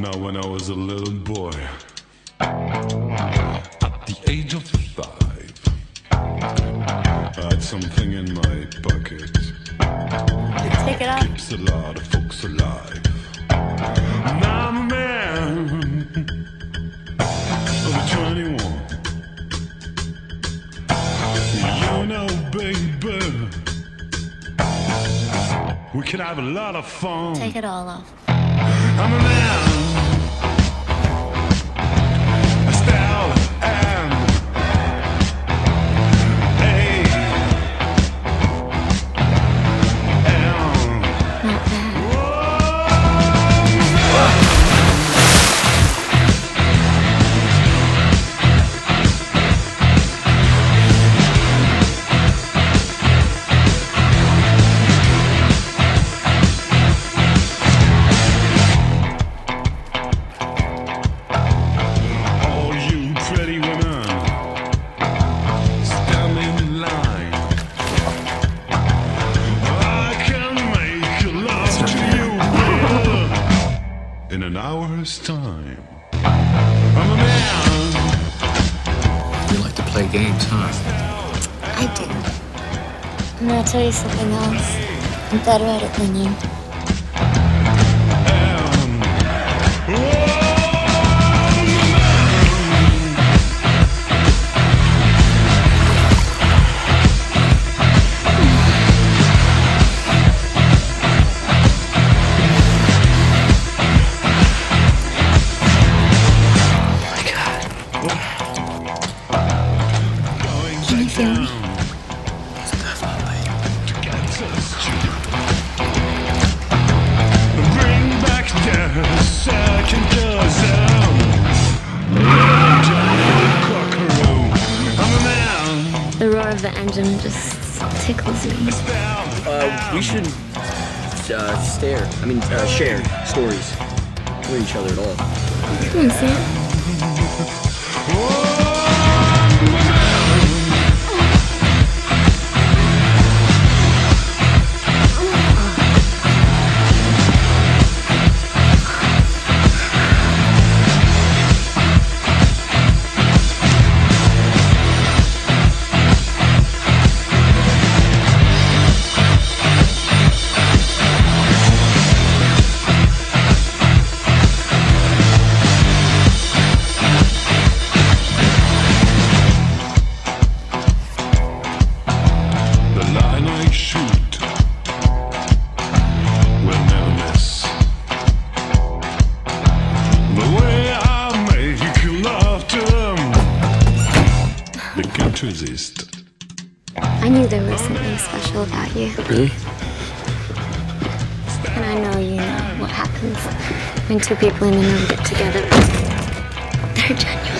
Now, when I was a little boy, at the age of five, I had something in my pocket. Take it off. Keeps a lot of folks alive. Now I'm a man of 21. You know, baby, we can have a lot of fun. Take it all off. I'm a man. In an hour's time. I'm a man. You like to play games, huh? I do. And I'm gonna tell you something else. I'm better at it than you. Engine just tickles me. Uh, we should uh, stare. I mean, uh, share stories with each other at all. Come on, Sam. They can't resist. I knew there was something special about you. Really? And I know you know what happens when two people in the room get together. They're genuinely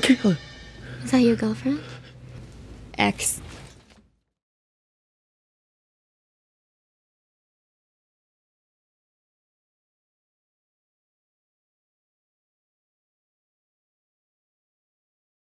Mikaela. Is that your girlfriend? Ex.